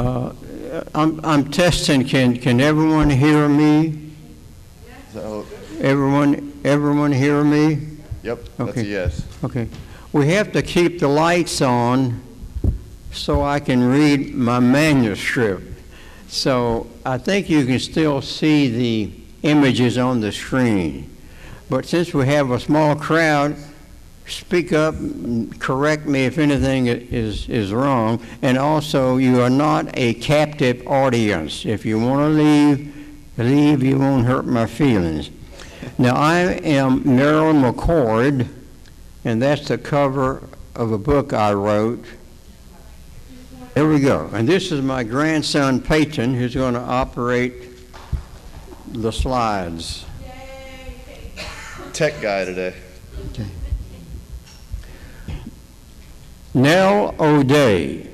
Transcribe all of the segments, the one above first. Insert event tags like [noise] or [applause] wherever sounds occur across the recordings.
Uh, I'm, I'm testing, can, can everyone hear me? So, Everyone, everyone hear me? yep, that's Okay. a yes. Okay. We have to keep the lights on so I can read my manuscript. So I think you can still see the images on the screen. But since we have a small crowd, speak up, and correct me if anything is, is wrong. And also, you are not a captive audience. If you want to leave, leave, you won't hurt my feelings. Now, I am Merrill McCord, and that's the cover of a book I wrote. There we go. And this is my grandson Peyton, who's going to operate the slides. Tech guy today. Nell O'Day.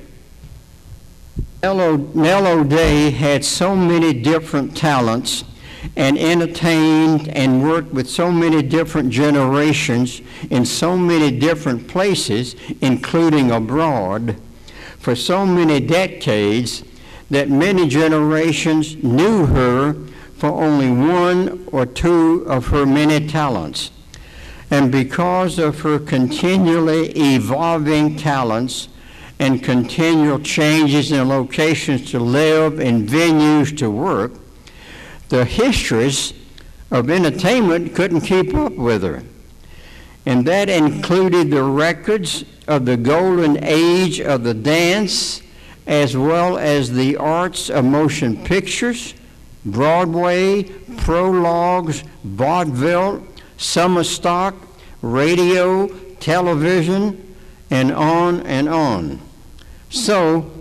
Nell O'Day had so many different talents and entertained and worked with so many different generations in so many different places, including abroad, for so many decades that many generations knew her for only one or two of her many talents. And because of her continually evolving talents and continual changes in locations to live and venues to work, the histories of entertainment couldn't keep up with her. And that included the records of the golden age of the dance, as well as the arts of motion pictures, Broadway, prologues, vaudeville, summer stock, radio, television, and on and on. So,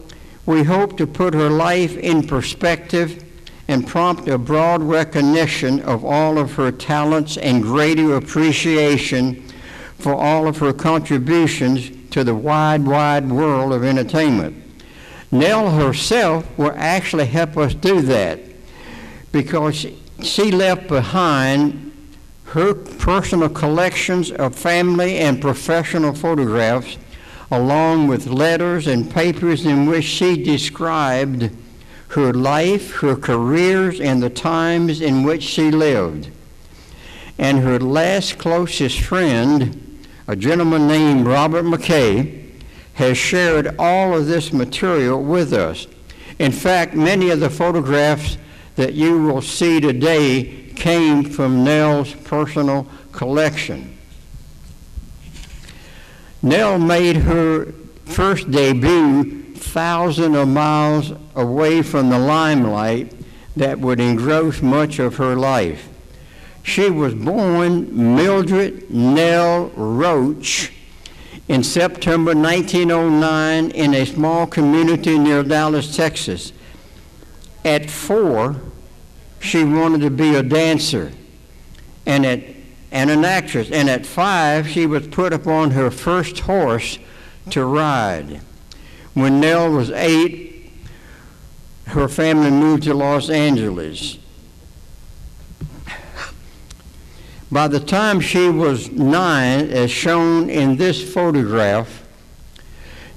we hope to put her life in perspective and prompt a broad recognition of all of her talents and greater appreciation for all of her contributions to the wide, wide world of entertainment. Nell herself will actually help us do that because she left behind her personal collections of family and professional photographs, along with letters and papers in which she described her life, her careers, and the times in which she lived. And her last closest friend, a gentleman named Robert McKay, has shared all of this material with us. In fact, many of the photographs that you will see today came from Nell's personal collection. Nell made her first debut thousands of miles away from the limelight that would engross much of her life. She was born Mildred Nell Roach in September 1909 in a small community near Dallas, Texas. At four, she wanted to be a dancer and, at, and an actress. And at five, she was put upon her first horse to ride. When Nell was eight, her family moved to Los Angeles. By the time she was nine, as shown in this photograph,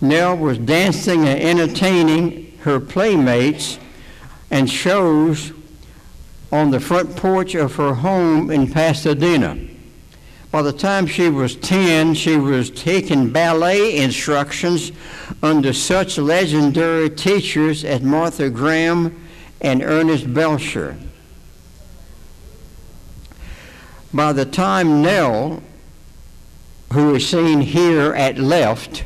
Nell was dancing and entertaining her playmates and shows on the front porch of her home in Pasadena. By the time she was 10, she was taking ballet instructions under such legendary teachers as Martha Graham and Ernest Belcher. By the time Nell, who is seen here at left,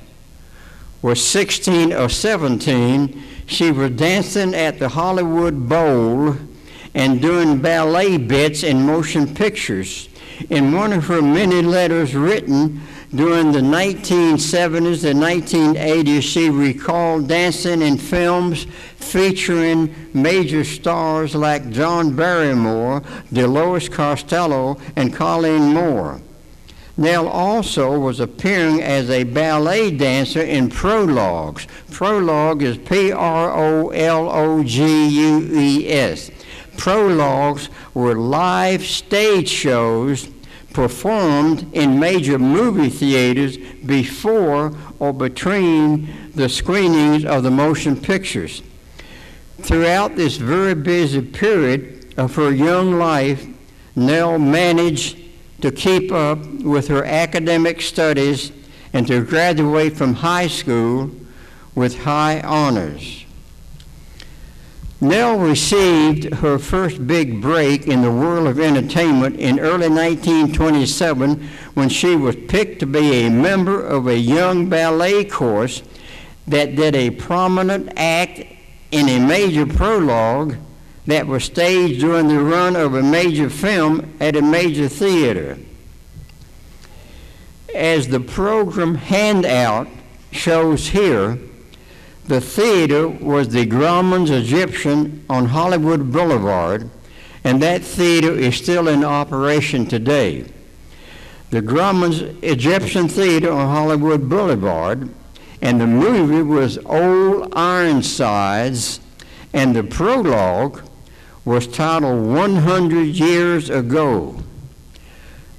was 16 or 17, she was dancing at the Hollywood Bowl and doing ballet bits in motion pictures. In one of her many letters written during the 1970s and 1980s, she recalled dancing in films featuring major stars like John Barrymore, Dolores Costello, and Colleen Moore. Nell also was appearing as a ballet dancer in prologues. Prologue is P R O L O G U E S. Prologues were live stage shows performed in major movie theaters before or between the screenings of the motion pictures. throughout this very busy period of her young life, Nell managed to keep up with her academic studies and to graduate from high school with high honors. Nell received her first big break in the world of entertainment in early 1927 when she was picked to be a member of a young ballet corps that did a prominent act in a major prologue that was staged during the run of a major film at a major theater. As the program handout shows here, the theater was the Grauman's Egyptian on Hollywood Boulevard, and that theater is still in operation today. The Grauman's Egyptian Theater on Hollywood Boulevard, and the movie was Old Ironsides, and the prologue was titled 100 Years Ago.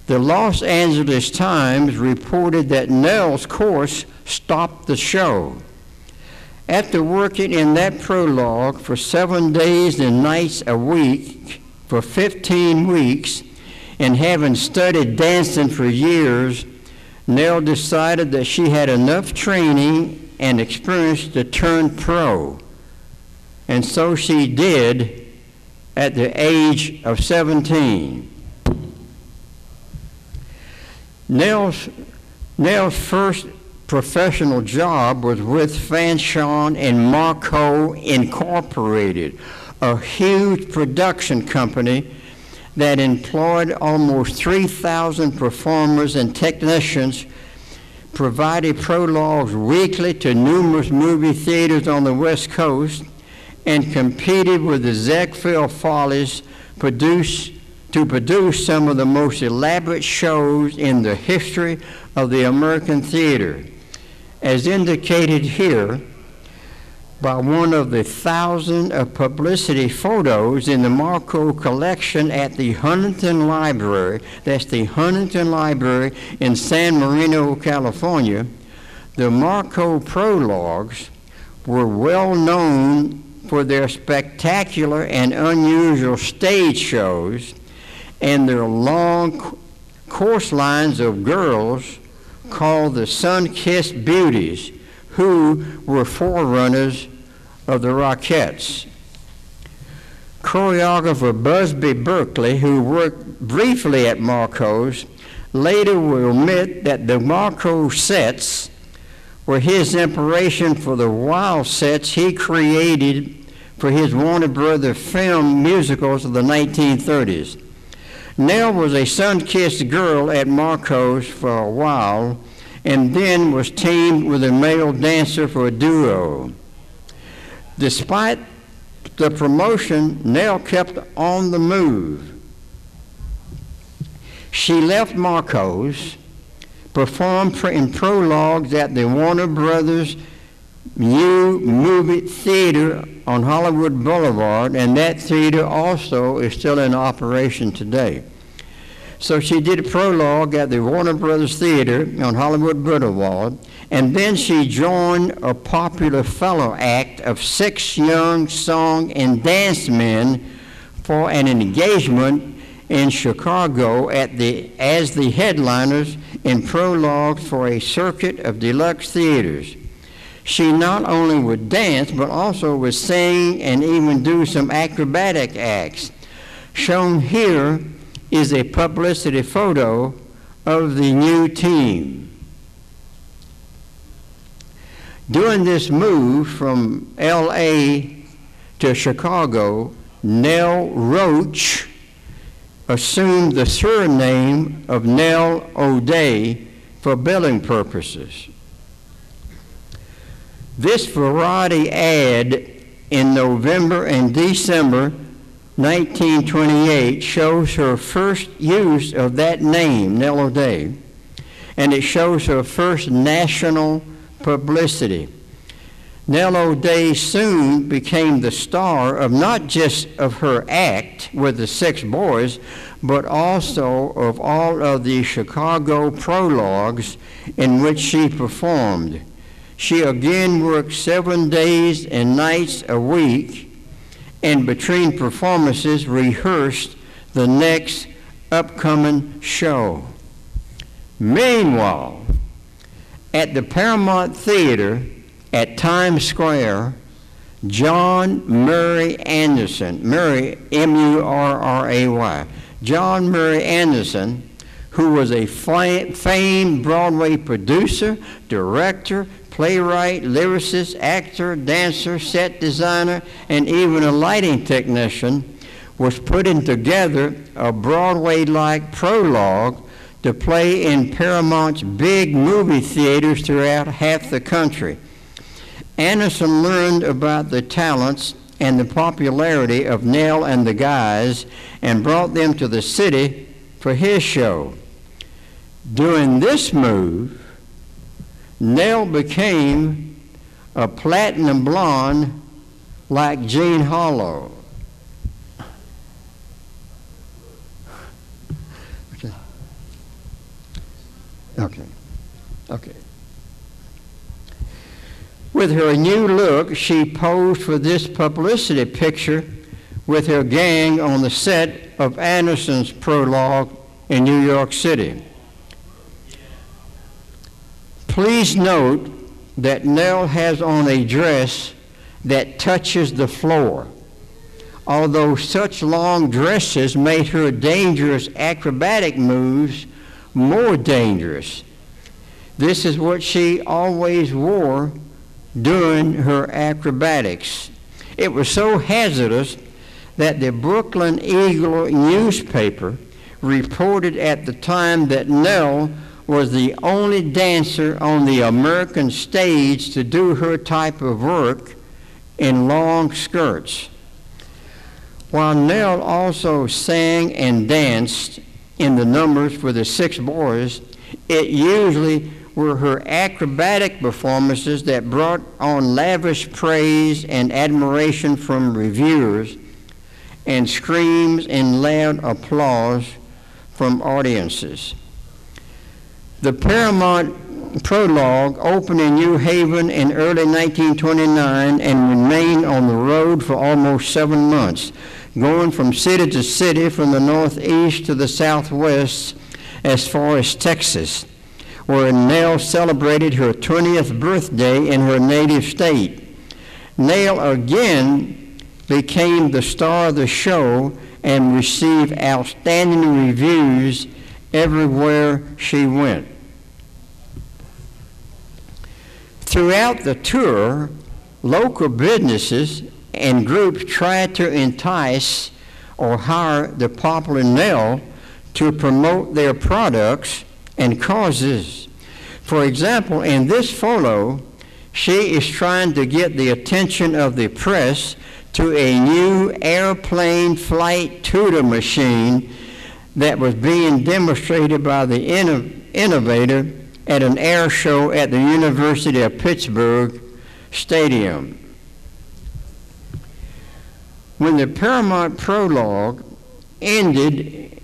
The Los Angeles Times reported that Nell's corps stopped the show. After working in that prologue for seven days and nights a week for 15 weeks and having studied dancing for years, Nell decided that she had enough training and experience to turn pro. And so she did at the age of 17. Nell's, Nell's first professional job was with Fanchon and Marco Incorporated, a huge production company that employed almost 3,000 performers and technicians, provided prologues weekly to numerous movie theaters on the West Coast, and competed with the Ziegfeld Follies produce, to produce some of the most elaborate shows in the history of the American theater as indicated here by one of the thousand of publicity photos in the Marco collection at the Huntington Library. That's the Huntington Library in San Marino, California. The Marco prologues were well known for their spectacular and unusual stage shows and their long course lines of girls called the Sun-Kissed Beauties, who were forerunners of the Rockettes. Choreographer Busby Berkeley, who worked briefly at Marco's, later will admit that the Marco sets were his inspiration for the wild sets he created for his Warner Brothers film musicals of the 1930s. Nell was a sun-kissed girl at Marco's for a while and then was teamed with a male dancer for a duo. Despite the promotion, Nell kept on the move. She left Marco's, performed in prologues at the Warner Brothers new movie theater on Hollywood Boulevard, and that theater also is still in operation today. So she did a prologue at the Warner Brothers Theater on Hollywood Boulevard, and then she joined a popular fellow act of six young song and dance men for an engagement in Chicago at the, as the headliners in prologues for a circuit of deluxe theaters she not only would dance, but also would sing and even do some acrobatic acts. Shown here is a publicity photo of the new team. During this move from LA to Chicago, Nell Roach assumed the surname of Nell O'Day for billing purposes. This variety ad in November and December 1928 shows her first use of that name, Nell O'Day, and it shows her first national publicity. Nell O'Day soon became the star of not just of her act with the six boys, but also of all of the Chicago prologues in which she performed. She again worked seven days and nights a week and between performances rehearsed the next upcoming show. Meanwhile, at the Paramount Theater at Times Square, John Murray Anderson, Murray, M U R R A Y, John Murray Anderson, who was a famed Broadway producer, director, playwright, lyricist, actor, dancer, set designer, and even a lighting technician, was putting together a Broadway like prologue to play in Paramount's big movie theaters throughout half the country. Anderson learned about the talents and the popularity of Nell and the guys and brought them to the city for his show. During this move, Nell became a platinum blonde like Jean Harlow. Okay. Okay. Okay. With her new look, she posed for this publicity picture with her gang on the set of Anderson's prologue in New York City. Please note that Nell has on a dress that touches the floor. Although such long dresses made her dangerous acrobatic moves more dangerous. This is what she always wore during her acrobatics. It was so hazardous that the Brooklyn Eagle newspaper reported at the time that Nell was the only dancer on the American stage to do her type of work in long skirts. While Nell also sang and danced in the numbers for the six boys, it usually were her acrobatic performances that brought on lavish praise and admiration from reviewers and screams and loud applause from audiences. The Paramount prologue opened in New Haven in early 1929 and remained on the road for almost seven months, going from city to city from the northeast to the southwest as far as Texas where Nell celebrated her 20th birthday in her native state. Nell again became the star of the show and received outstanding reviews everywhere she went. Throughout the tour, local businesses and groups tried to entice or hire the popular Nell to promote their products and causes. For example, in this photo, she is trying to get the attention of the press to a new airplane flight tutor machine that was being demonstrated by the innovator at an air show at the University of Pittsburgh Stadium. When the Paramount prologue ended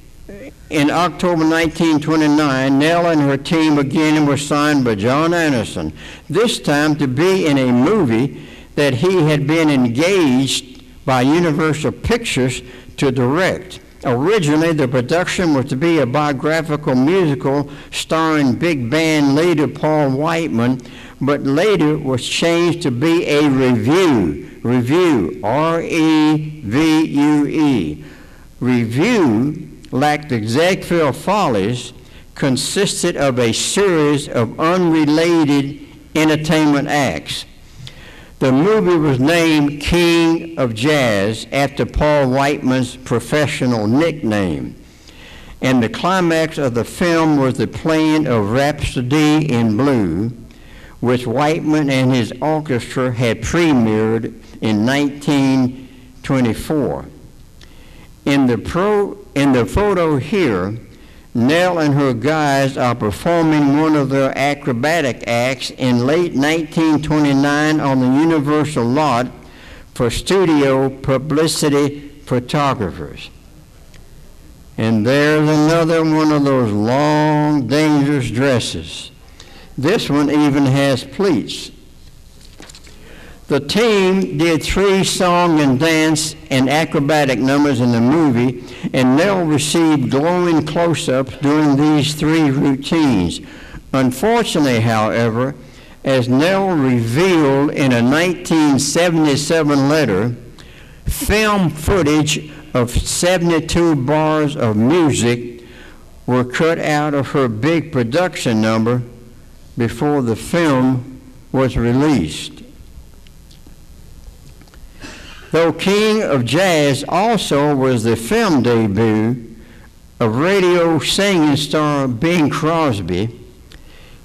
in October 1929, Nell and her team again were signed by John Anderson, this time to be in a movie that he had been engaged by Universal Pictures to direct. Originally, the production was to be a biographical musical starring big band leader Paul Whiteman, but later was changed to be a review. Revue, R E V U E. Revue, like the Ziegfeld Follies, consisted of a series of unrelated entertainment acts. The movie was named King of Jazz after Paul Whiteman's professional nickname. And the climax of the film was the playing of Rhapsody in Blue, which Whiteman and his orchestra had premiered in 1924. In the, pro, in the photo here, Nell and her guys are performing one of their acrobatic acts in late 1929 on the Universal lot for studio publicity photographers. And there's another one of those long, dangerous dresses. This one even has pleats. The team did three song and dance and acrobatic numbers in the movie, and Nell received glowing close ups during these three routines. Unfortunately, however, as Nell revealed in a 1977 letter, film footage of 72 bars of music were cut out of her big production number before the film was released. Though King of Jazz also was the film debut of radio singing star Bing Crosby,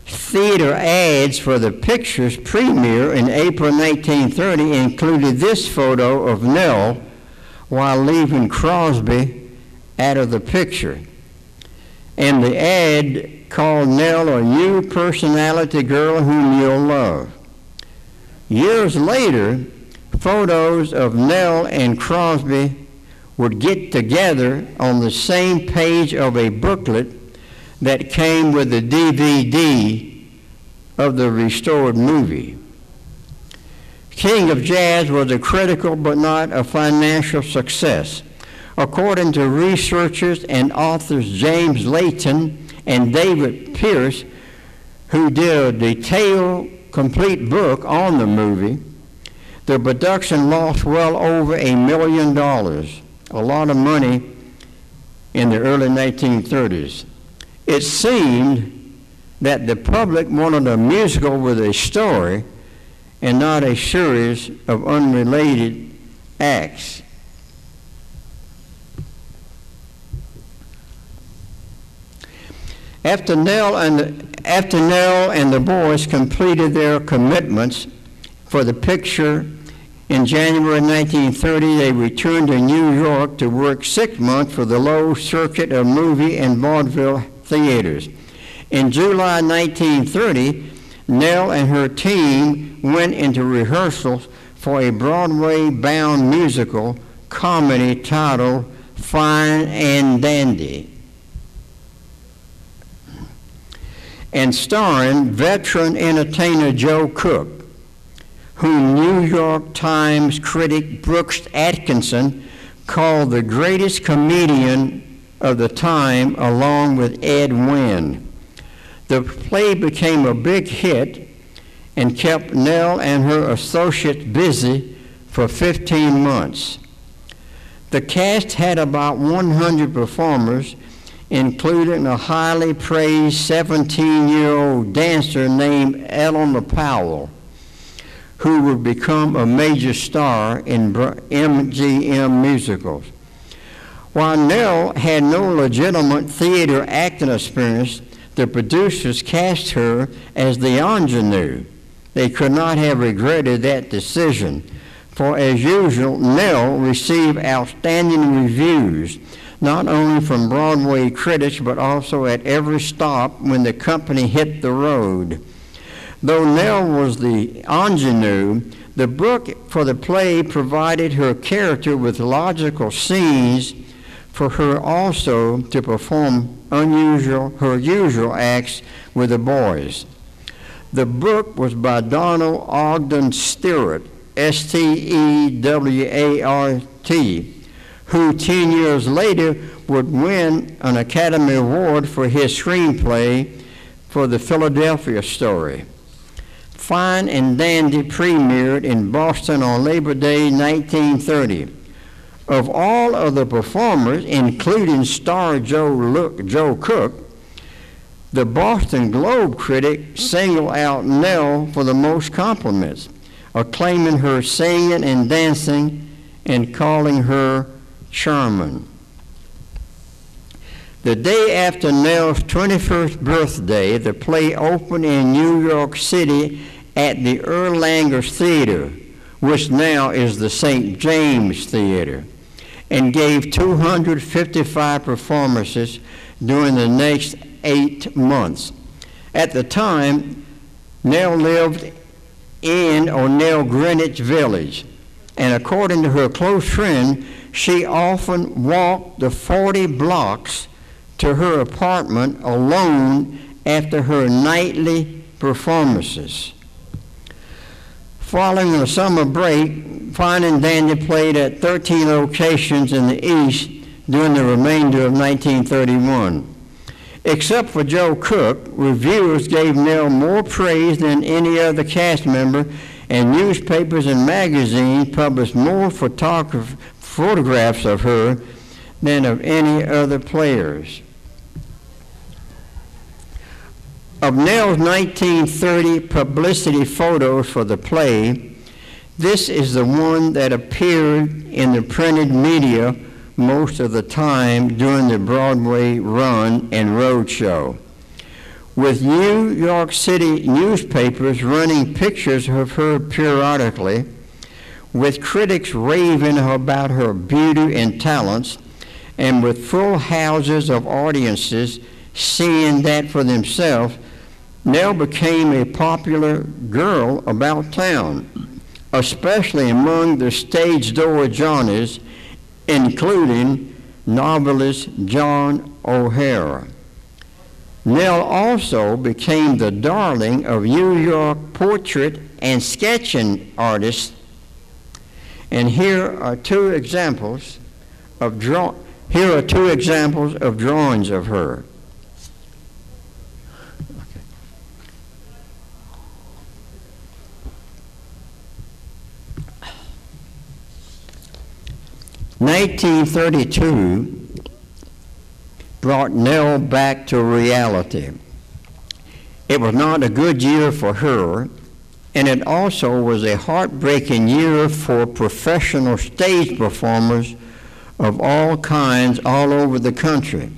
theater ads for the picture's premiere in April 1930 included this photo of Nell while leaving Crosby out of the picture. And the ad called Nell a new personality girl whom you'll love. Years later, photos of Nell and Crosby would get together on the same page of a booklet that came with the DVD of the restored movie. King of Jazz was a critical but not a financial success. According to researchers and authors James Layton and David Pierce, who did a detailed, complete book on the movie, the production lost well over a million dollars, a lot of money in the early 1930s. It seemed that the public wanted a musical with a story and not a series of unrelated acts. After Nell and the, after Nell and the boys completed their commitments for the picture in January 1930, they returned to New York to work six months for the Loew Circuit of Movie and Vaudeville Theaters. In July 1930, Nell and her team went into rehearsals for a Broadway bound musical comedy titled Fine and Dandy. And starring veteran entertainer Joe Cook, whom New York Times critic Brooks Atkinson called the greatest comedian of the time, along with Ed Wynn. The play became a big hit and kept Nell and her associates busy for 15 months. The cast had about 100 performers, including a highly praised 17 year old dancer named Eleanor Powell, who would become a major star in MGM musicals. While Nell had no legitimate theater acting experience, the producers cast her as the ingenue. They could not have regretted that decision, for as usual, Nell received outstanding reviews, not only from Broadway critics, but also at every stop when the company hit the road. Though Nell was the ingenue, the book for the play provided her character with logical scenes for her also to perform unusual, her usual acts with the boys. The book was by Donald Ogden Stewart, S T E W A R T, who 10 years later would win an Academy Award for his screenplay for the Philadelphia story. Fine and Dandy premiered in Boston on Labor Day 1930. Of all of the performers, including star Joe, Look, Joe Cook, the Boston Globe critic singled out Nell for the most compliments, acclaiming her singing and dancing and calling her charming. The day after Nell's 21st birthday, the play opened in New York City at the Erlanger Theater, which now is the St. James Theater and gave 255 performances during the next eight months. At the time, Nell lived in near Greenwich Village, and according to her close friend, she often walked the 40 blocks to her apartment alone after her nightly performances. Following the summer break, Fine and Dandy played at 13 locations in the East during the remainder of 1931. Except for Joe Cook, reviewers gave Nell more praise than any other cast member, and newspapers and magazines published more photograph- photographs of her than of any other players. Of Nell's 1930 publicity photos for the play, this is the one that appeared in the printed media most of the time during the Broadway run and road show. With New York City newspapers running pictures of her periodically, with critics raving about her beauty and talents, and with full houses of audiences seeing that for themselves, Nell became a popular girl about town, especially among the stage door Johnnies including novelist John O'Hara. Nell also became the darling of New York portrait and sketching artists. And here are two examples of draw- here are two examples of drawings of her. 1932 brought Nell back to reality. It was not a good year for her, and it also was a heartbreaking year for professional stage performers of all kinds all over the country.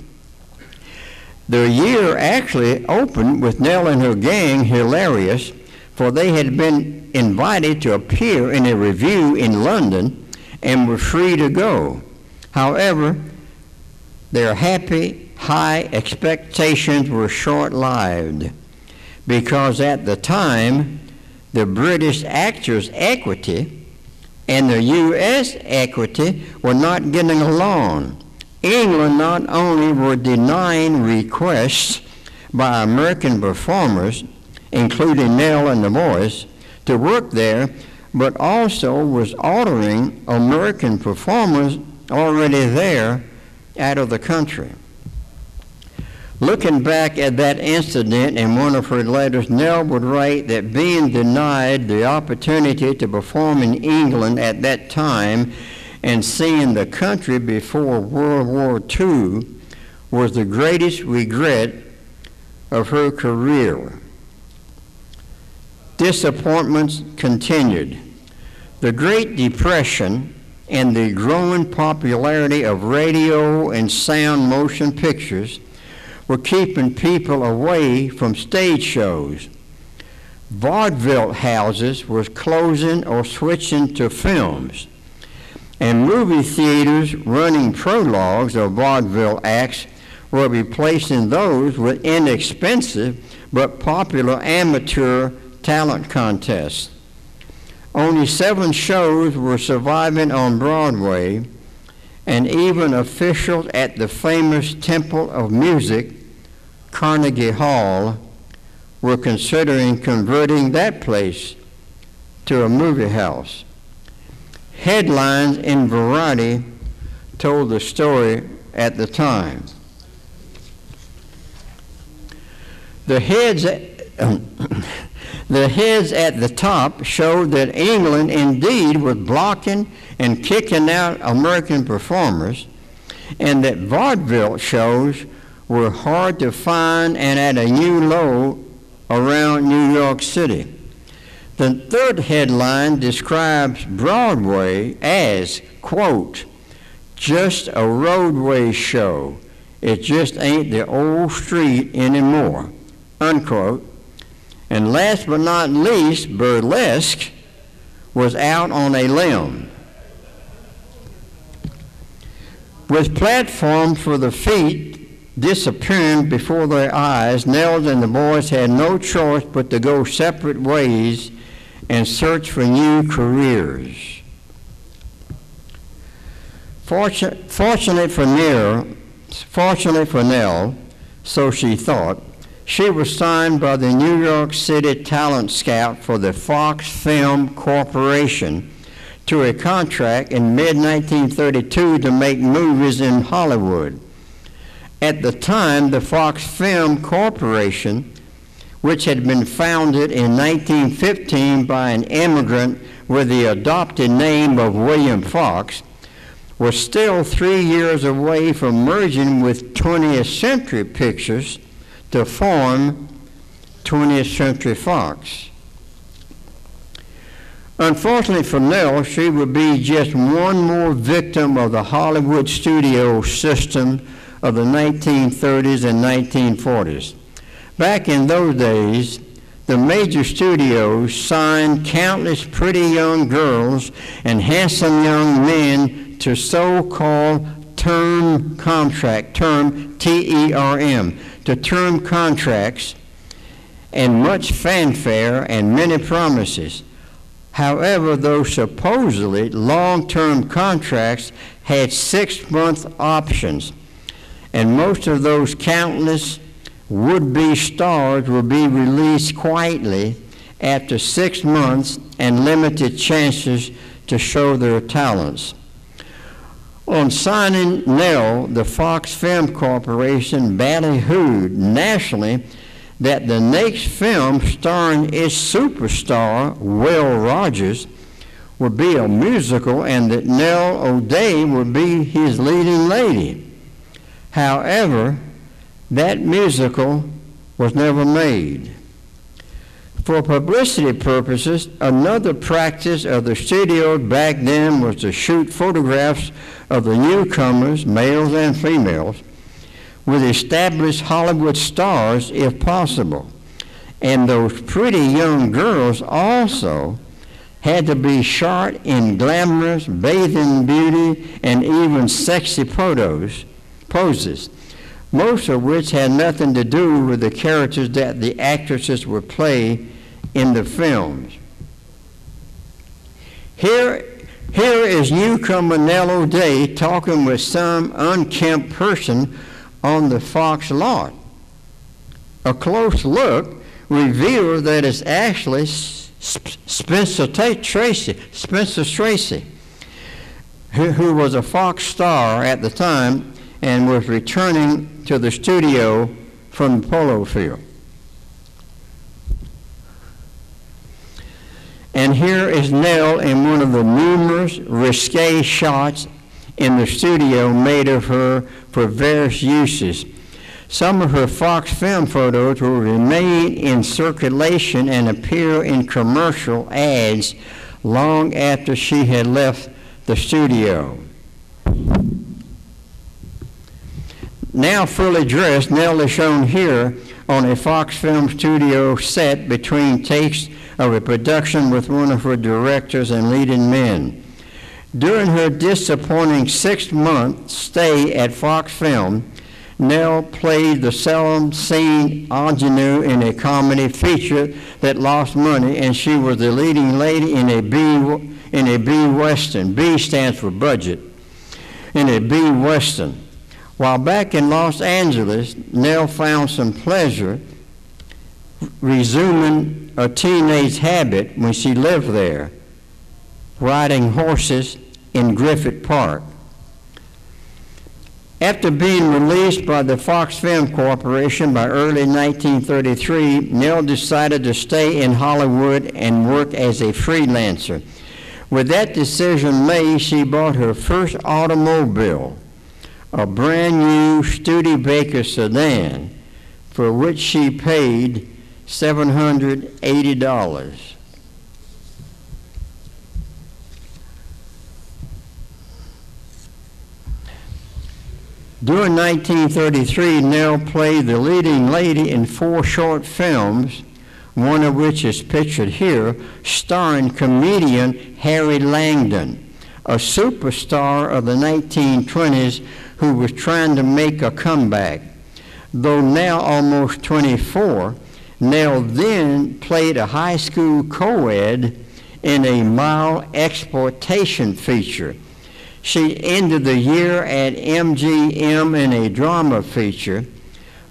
The year actually opened with Nell and her gang hilarious, for they had been invited to appear in a revue in London and were free to go. However, their happy, high expectations were short lived because at the time, the British Actors Equity and the U.S. Equity were not getting along. England not only were denying requests by American performers, including Nell and the Boys, to work there, but also was ordering American performers already there out of the country. Looking back at that incident in one of her letters, Nell would write that being denied the opportunity to perform in England at that time and seeing the country before World War II was the greatest regret of her career. Disappointments continued. The Great Depression and the growing popularity of radio and sound motion pictures were keeping people away from stage shows. Vaudeville houses were closing or switching to films, and movie theaters running prologues of vaudeville acts were replacing those with inexpensive but popular amateur talent contests. Only seven shows were surviving on Broadway, and even officials at the famous Temple of Music, Carnegie Hall, were considering converting that place to a movie house. Headlines in Variety told the story at the time. The heads [clears throat] The heads at the top showed that England indeed was blocking and kicking out American performers, and that vaudeville shows were hard to find and at a new low around New York City. The third headline describes Broadway as, quote, just a roadway show. It just ain't the old street anymore, unquote. And last but not least, burlesque was out on a limb. With platforms for the feet disappearing before their eyes, Nels and the boys had no choice but to go separate ways and search for new careers. Fortunate, fortunate for Nell, fortunately for Nell, so she thought, she was signed by the New York City Talent Scout for the Fox Film Corporation to a contract in mid 1932 to make movies in Hollywood. At the time, the Fox Film Corporation, which had been founded in 1915 by an immigrant with the adopted name of William Fox, was still three years away from merging with 20th Century Pictures to form 20th Century Fox. Unfortunately for Nell, she would be just one more victim of the Hollywood studio system of the 1930s and 1940s. Back in those days, the major studios signed countless pretty young girls and handsome young men to so-called term contract, term T-E-R-M, to term contracts and much fanfare and many promises. However, those supposedly long-term contracts had six-month options, and most of those countless would-be stars will be released quietly after six months and limited chances to show their talents. On signing Nell, the Fox Film Corporation ballyhooed nationally that the next film starring its superstar, Will Rogers, would be a musical and that Nell O'Day would be his leading lady. However, that musical was never made. For publicity purposes, another practice of the studio back then was to shoot photographs of the newcomers, males and females, with established Hollywood stars if possible. And those pretty young girls also had to be shot in glamorous, bathing beauty, and even sexy photos, poses most of which had nothing to do with the characters that the actresses would play in the films. Here, here is newcomer Nello O'Day talking with some unkempt person on the Fox lot. A close look reveals that it's actually Spencer Tracy, Spencer Tracy, who, who was a Fox star at the time and was returning to the studio from the polo field. And here is Nell in one of the numerous risque shots in the studio made of her for various uses. Some of her Fox film photos will remain in circulation and appear in commercial ads long after she had left the studio. Now fully dressed, Nell is shown here on a Fox Film studio set between takes of a production with one of her directors and leading men. During her disappointing six-month stay at Fox Film, Nell played the seldom seen ingenue in a comedy feature that lost money, and she was the leading lady in a B in a B Western. B stands for budget. In a B Western. While back in Los Angeles, Nell found some pleasure resuming a teenage habit when she lived there, riding horses in Griffith Park. After being released by the Fox Film Corporation by early 1933, Nell decided to stay in Hollywood and work as a freelancer. With that decision made, she bought her first automobile a brand new Studebaker sedan for which she paid $780. During 1933, Nell played the leading lady in four short films, one of which is pictured here, starring comedian Harry Langdon, a superstar of the 1920s who was trying to make a comeback. Though now almost 24, Nell then played a high school co-ed in a mild exploitation feature. She ended the year at MGM in a drama feature,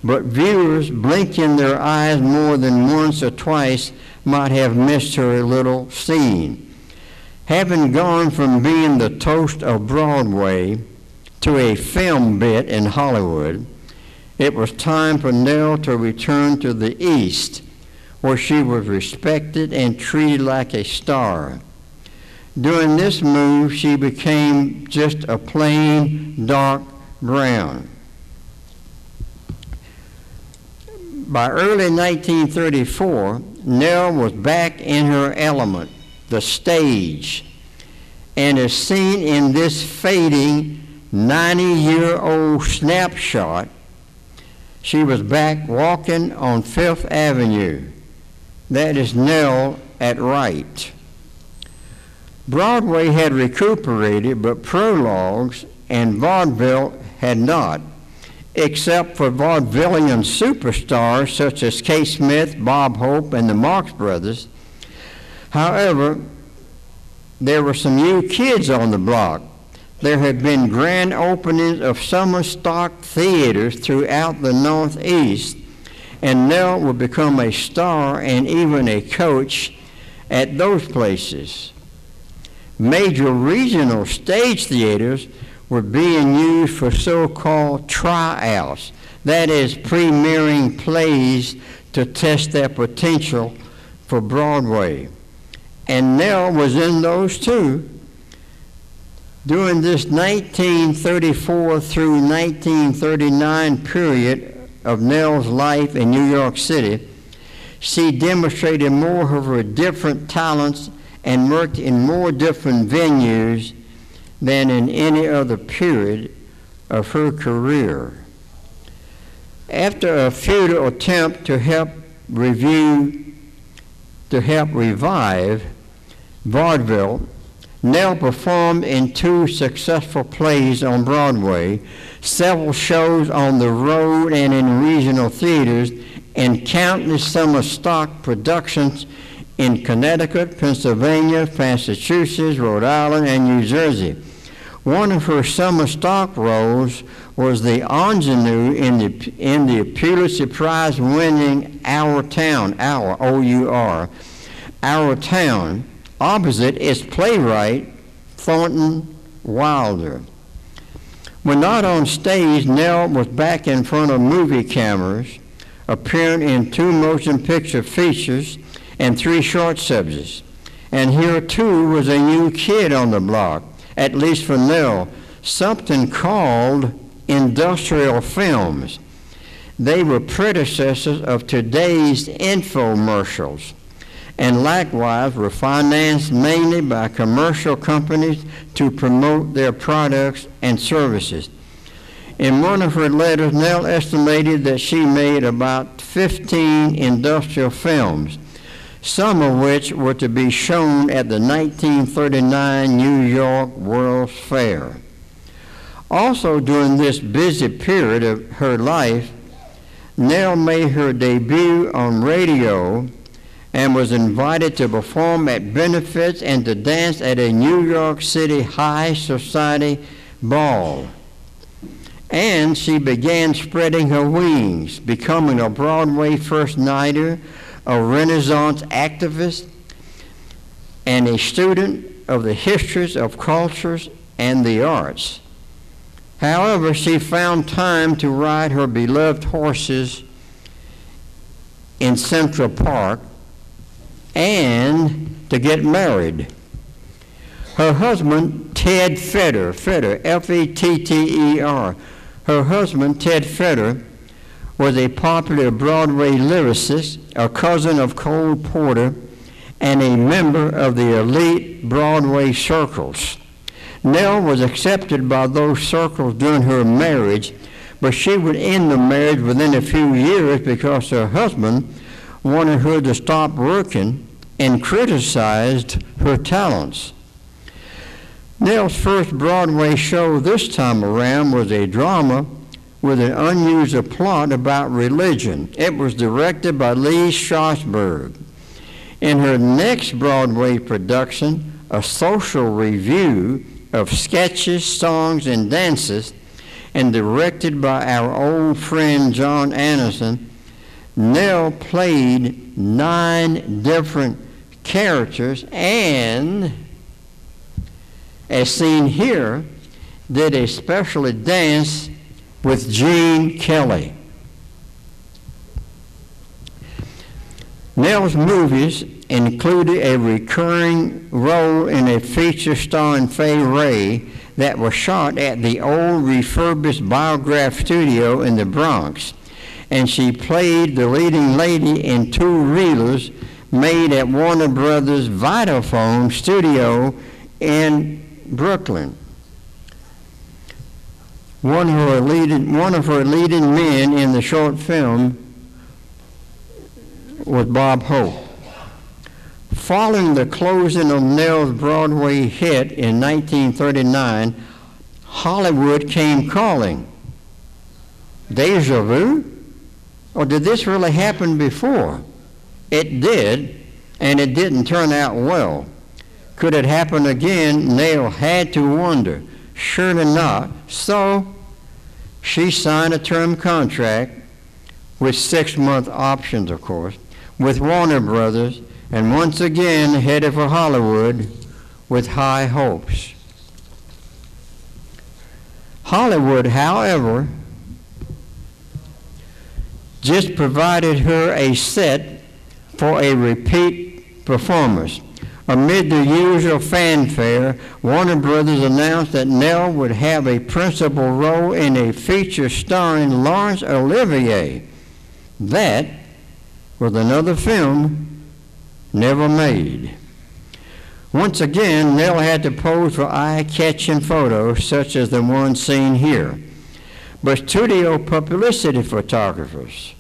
but viewers blinking their eyes more than once or twice might have missed her little scene. Having gone from being the toast of Broadway to a film bit in Hollywood, it was time for Nell to return to the East, where she was respected and treated like a star. During this move, she became just a plain dark brown. By early 1934, Nell was back in her element, the stage, and is seen in this fading 90 year old snapshot. She was back walking on Fifth Avenue. That is Nell at right. Broadway had recuperated, but prologues and vaudeville had not, except for vaudevillian superstars such as Kate Smith, Bob Hope, and the Marx Brothers. However, there were some new kids on the block. There had been grand openings of summer stock theaters throughout the Northeast, and Nell would become a star and even a coach at those places. Major regional stage theaters were being used for so-called tryouts, that is, premiering plays to test their potential for Broadway. And Nell was in those too. During this 1934 through 1939 period of Nell's life in New York City, she demonstrated more of her different talents and worked in more different venues than in any other period of her career. After a futile attempt to help review, to help revive vaudeville, Nell performed in two successful plays on Broadway, several shows on the road and in regional theaters, and countless summer stock productions in Connecticut, Pennsylvania, Massachusetts, Rhode Island, and New Jersey. One of her summer stock roles was the ingenue in the, in the Pulitzer Prize winning Our Town, Our, O-U-R, Our Town, opposite is playwright, Thornton Wilder. When not on stage, Nell was back in front of movie cameras, appearing in two motion picture features and three short subjects. And here too was a new kid on the block, at least for Nell, something called industrial films. They were predecessors of today's infomercials and likewise were financed mainly by commercial companies to promote their products and services. In one of her letters, Nell estimated that she made about 15 industrial films some of which were to be shown at the 1939 New York World's Fair. Also, during this busy period of her life, Nell made her debut on radio and was invited to perform at benefits and to dance at a New York City high society ball. And she began spreading her wings, becoming a Broadway first nighter a Renaissance activist, and a student of the histories of cultures and the arts. However, she found time to ride her beloved horses in Central Park and to get married. Her husband, Ted Fetter, Fetter, F E T T E R, her husband, Ted Fetter, was a popular Broadway lyricist, a cousin of Cole Porter, and a member of the elite Broadway circles. Nell was accepted by those circles during her marriage, but she would end the marriage within a few years because her husband wanted her to stop working and criticized her talents. Nell's first Broadway show this time around was a drama with an unusual plot about religion. It was directed by Lee Strasberg. In her next Broadway production, a social revue of sketches, songs, and dances, and directed by our old friend John Anderson, Nell played nine different characters and, as seen here, did a special dance with Gene Kelly. Nell's movies included a recurring role in a feature starring Fay Wray that was shot at the old refurbished Biograph studio in the Bronx, and she played the leading lady in two reelers made at Warner Brothers Vitaphone studio in Brooklyn. One of her leading, one of her leading men in the short film was Bob Hope. Following the closing of Nell's Broadway hit in 1939, Hollywood came calling. Deja vu? Or did this really happen before? It did, and it didn't turn out well. Could it happen again? Nell had to wonder. Surely not. So she signed a term contract with six month options, of course, with Warner Brothers, and once again headed for Hollywood with high hopes. Hollywood, however, just provided her a set for a repeat performance. Amid the usual fanfare, Warner Brothers announced that Nell would have a principal role in a feature starring Laurence Olivier. That was another film never made. Once again, Nell had to pose for eye-catching photos such as the one seen here. But studio publicity photographers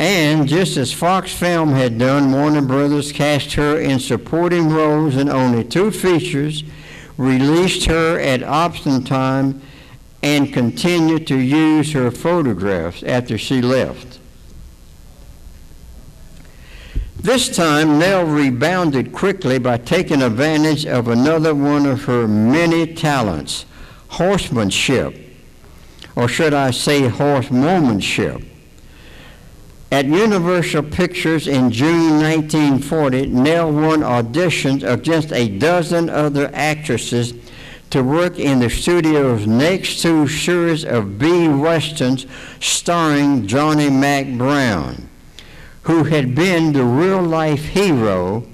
and just as Fox Film had done, Warner Brothers cast her in supporting roles in only two features, released her at option time, and continued to use her photographs after she left. This time, Nell rebounded quickly by taking advantage of another one of her many talents horsemanship, or should I say, horsewomanship. At Universal Pictures in June 1940, Nell won auditions of just a dozen other actresses to work in the studio's next two series of B westerns starring Johnny Mack Brown, who had been the real life hero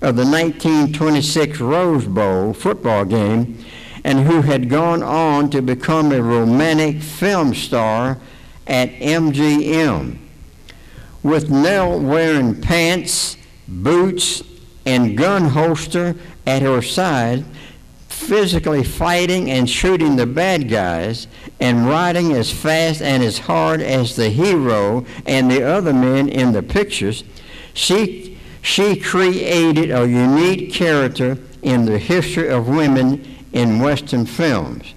of the 1926 Rose Bowl football game and who had gone on to become a romantic film star at MGM with Nell wearing pants, boots, and gun holster at her side, physically fighting and shooting the bad guys, and riding as fast and as hard as the hero and the other men in the pictures, she, she created a unique character in the history of women in Western films.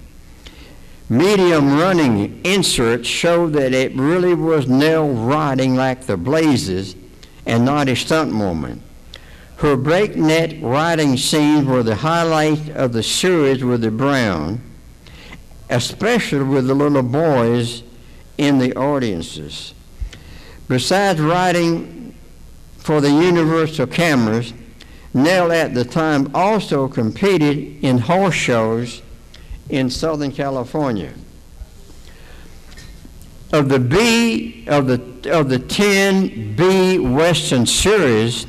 Medium running inserts show that it really was Nell riding like the blazes and not a stunt woman. Her breakneck riding scenes were the highlight of the series with the Brown, especially with the little boys in the audiences. Besides riding for the Universal cameras, Nell at the time also competed in horse shows in Southern California. Of the B of the of the 10 B Western series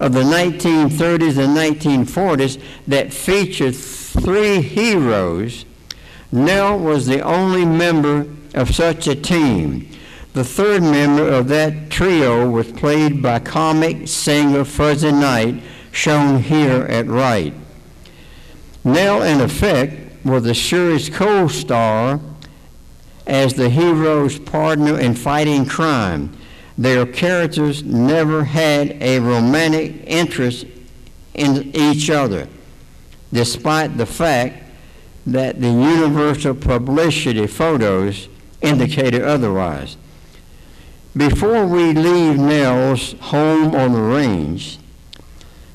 of the 1930s and 1940s that featured three heroes, Nell was the only member of such a team. The third member of that trio was played by comic singer Fuzzy Knight, shown here at right. Nell, in effect, was the surest co-star as the hero's partner in fighting crime. Their characters never had a romantic interest in each other, despite the fact that the universal publicity photos indicated otherwise. Before we leave Nell's home on the range,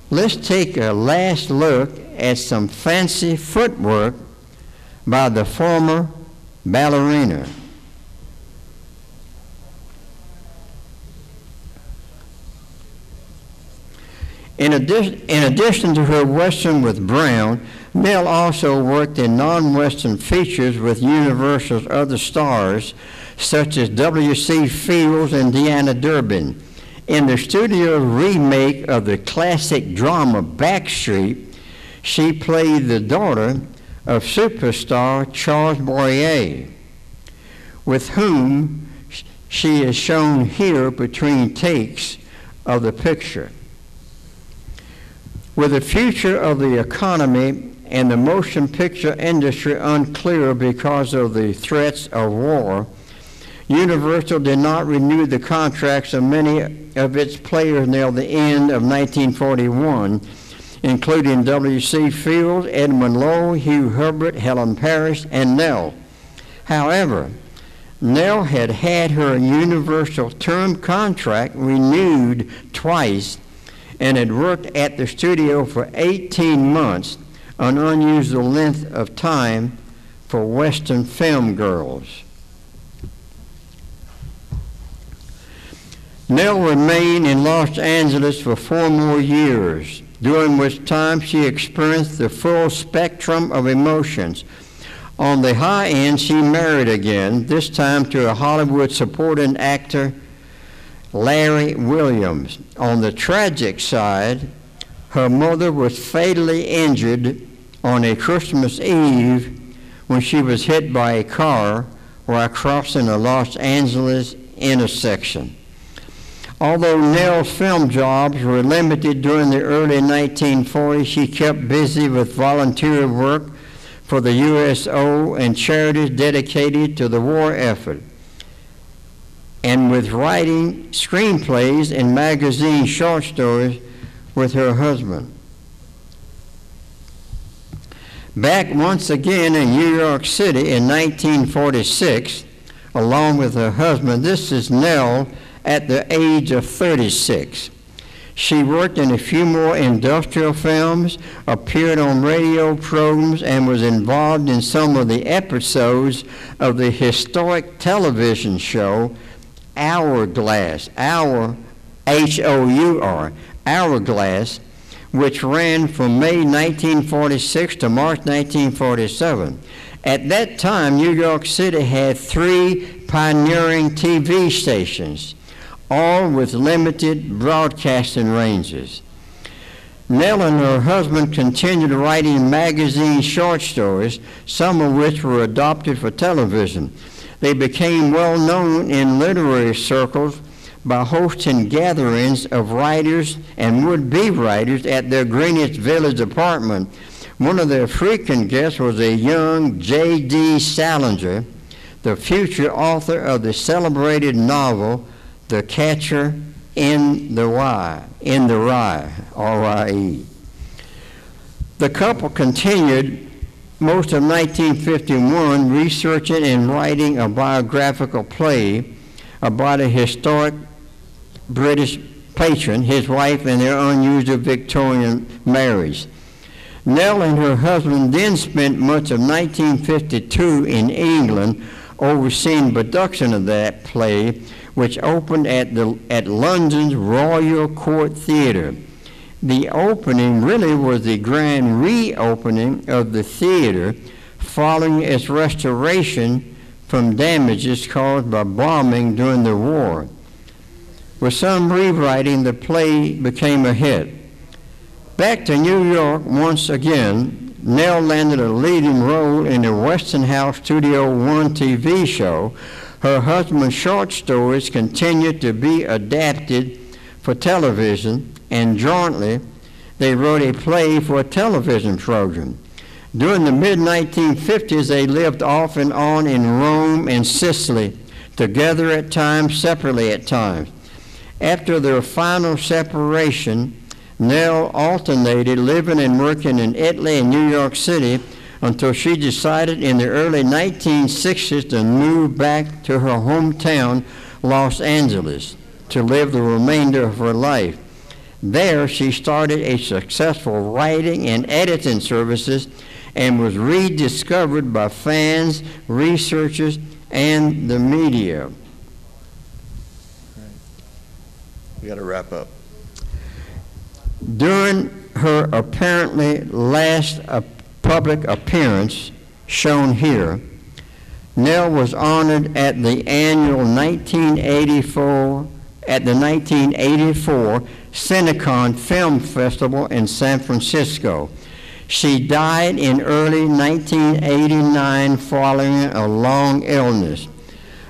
let's take a last look at some fancy footwork by the former ballerina. In addition, in addition to her Western with Brown, Nell also worked in non-Western features with Universal's other stars, such as W.C. Fields and Deanna Durbin. In the studio remake of the classic drama Backstreet, she played the daughter of superstar Charles Boyer, with whom she is shown here between takes of the picture. With the future of the economy and the motion picture industry unclear because of the threats of war, Universal did not renew the contracts of many of its players until the end of 1941, including W.C. Fields, Edmund Lowe, Hugh Herbert, Helen Parrish, and Nell. However, Nell had had her Universal term contract renewed twice and had worked at the studio for 18 months, an unusual length of time for Western film girls. Nell remained in Los Angeles for four more years, during which time she experienced the full spectrum of emotions. On the high end, she married again, this time to a Hollywood supporting actor, Larry Williams. On the tragic side, her mother was fatally injured on a Christmas Eve when she was hit by a car while crossing a Los Angeles intersection. Although Nell's film jobs were limited during the early 1940s, she kept busy with volunteer work for the USO and charities dedicated to the war effort, and with writing screenplays and magazine short stories with her husband. Back once again in New York City in 1946, along with her husband, this is Nell at the age of 36. She worked in a few more industrial films, appeared on radio programs, and was involved in some of the episodes of the historic television show Hourglass, Hour, H-O-U-R, Hourglass, which ran from May 1946 to March 1947. At that time, New York City had three pioneering TV stations all with limited broadcasting ranges. Nell and her husband continued writing magazine short stories, some of which were adopted for television. They became well known in literary circles by hosting gatherings of writers and would be writers at their Greenwich Village apartment. One of their frequent guests was a young J.D. Salinger, the future author of the celebrated novel the catcher in the Y, in the rye, R-I-E. The couple continued most of 1951 researching and writing a biographical play about a historic British patron, his wife, and their unusual Victorian marriage. Nell and her husband then spent much of 1952 in England overseeing production of that play which opened at, the, at London's Royal Court Theatre. The opening really was the grand reopening of the theater following its restoration from damages caused by bombing during the war. With some rewriting, the play became a hit. Back to New York once again, Nell landed a leading role in the Westinghouse Studio One TV show her husband's short stories continued to be adapted for television, and jointly they wrote a play for a television program. During the mid 1950s, they lived off and on in Rome and Sicily, together at times, separately at times. After their final separation, Nell alternated living and working in Italy and New York City until she decided in the early 1960s to move back to her hometown, Los Angeles, to live the remainder of her life. There, she started a successful writing and editing services and was rediscovered by fans, researchers, and the media. We got to wrap up. During her apparently last uh, public appearance, shown here, Nell was honored at the annual 1984 at the 1984 Cinecon Film Festival in San Francisco. She died in early 1989 following a long illness.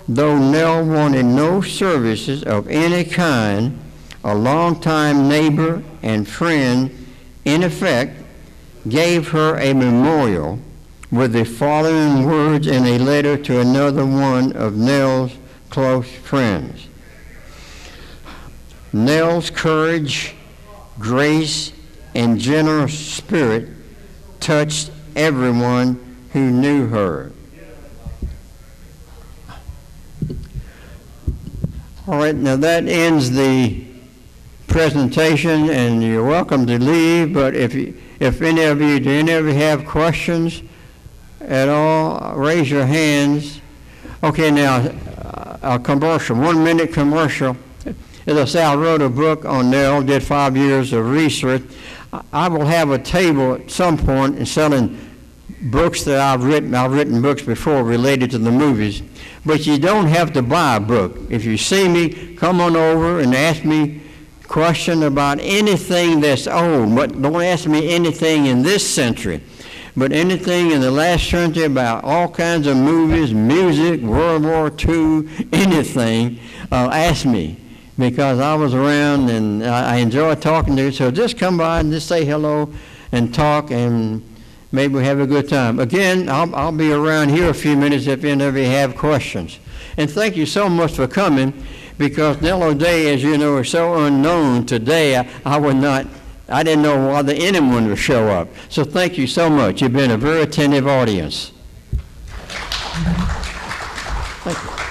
Though Nell wanted no services of any kind, a longtime neighbor and friend, in effect, gave her a memorial with the following words in a letter to another one of Nell's close friends. Nell's courage, grace, and generous spirit touched everyone who knew her. All right, now that ends the presentation, and you're welcome to leave, but if, you- if any of you, do any of you have questions at all, raise your hands. Okay, now, uh, a commercial, one-minute commercial. As I wrote a book on Nell, did five years of research. I- I will have a table at some point in selling books that I've written. I've written books before related to the movies. But you don't have to buy a book. If you see me, come on over and ask me question about anything that's old. But don't ask me anything in this century. But anything in the last century about all kinds of movies, music, World War II, anything, uh, ask me because I was around and I, I enjoy talking to you. So just come by and just say hello and talk and maybe we have a good time. Again, I'll, I'll be around here a few minutes if any of you have questions. And thank you so much for coming because Nell O'Day, as you know, is so unknown today. I, I would not, I didn't know whether anyone would show up. So thank you so much. You've been a very attentive audience. Thank you.